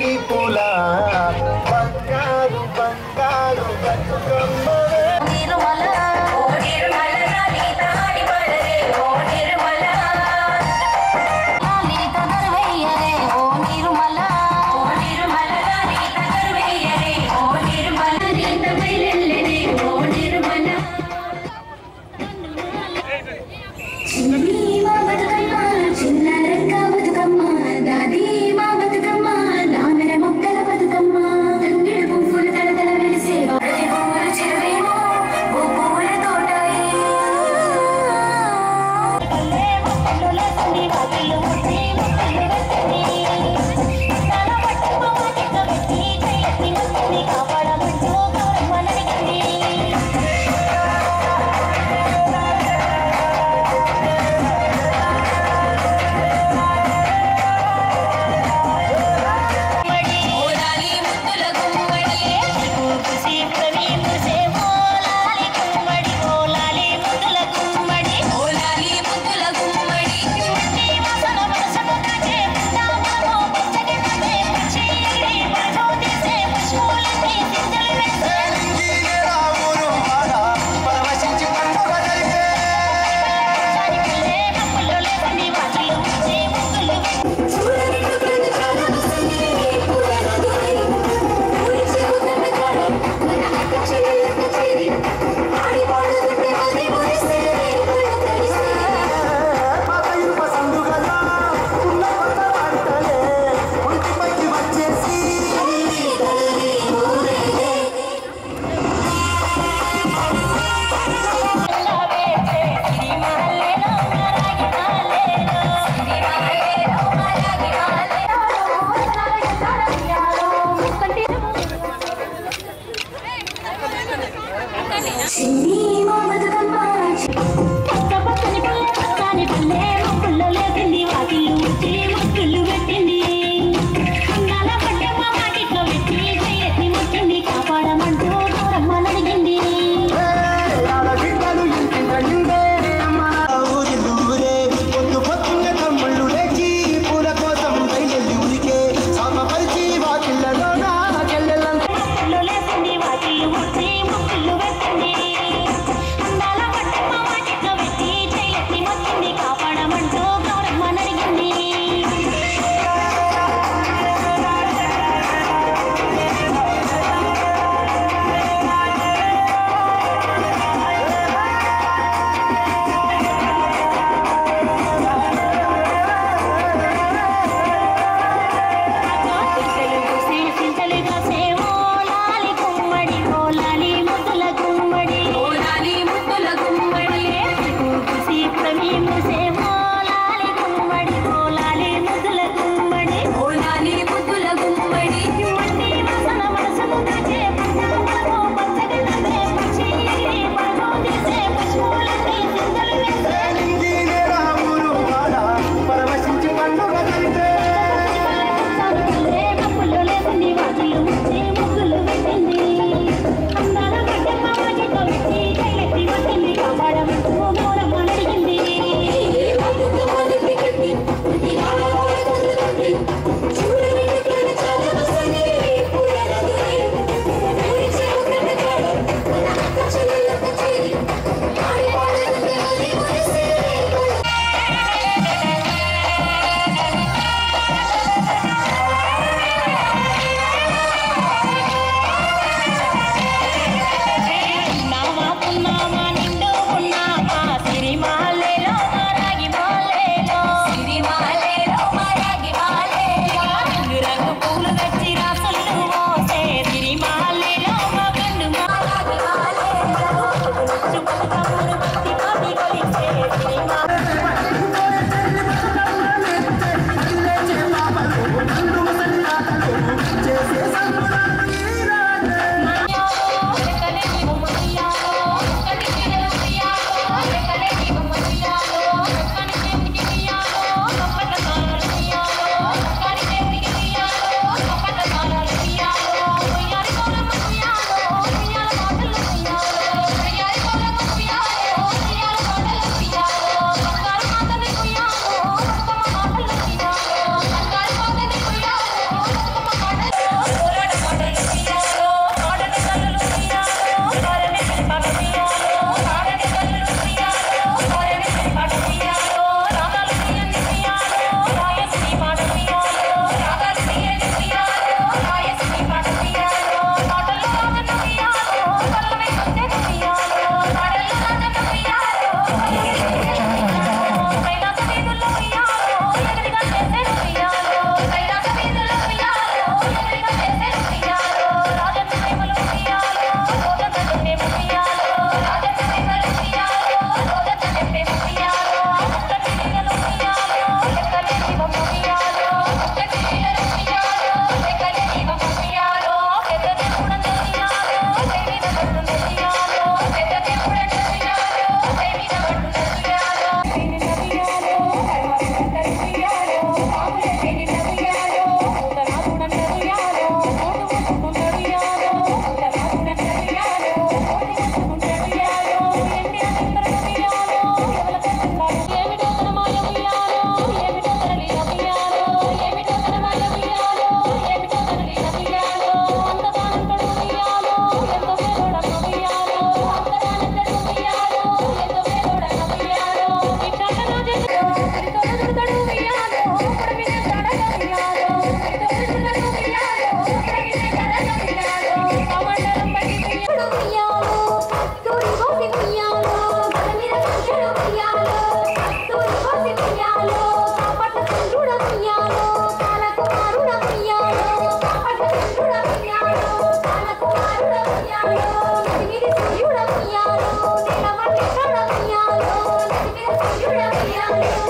Jenny 请你。Oh,